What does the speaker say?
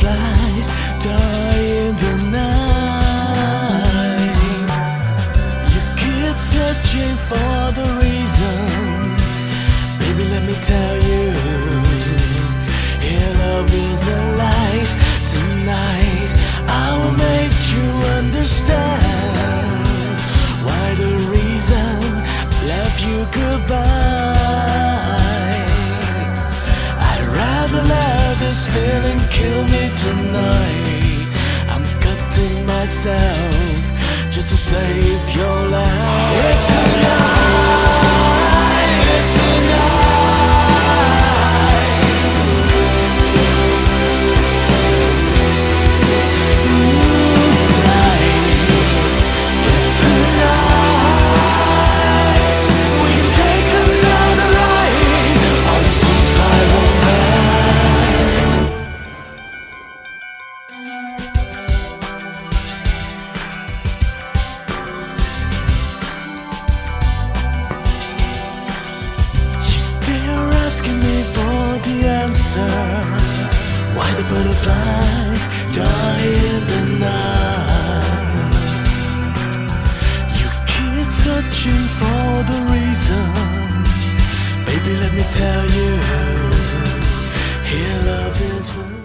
Butterflies die in the night? You keep searching for the reason. Baby, let me tell you. Here, love is a lies. Tonight, I will make you understand why the reason left you goodbye. This feeling kill me tonight. I'm cutting myself just to save your life. butterflies die in the night. You keep searching for the reason. Baby, let me tell you, here love is.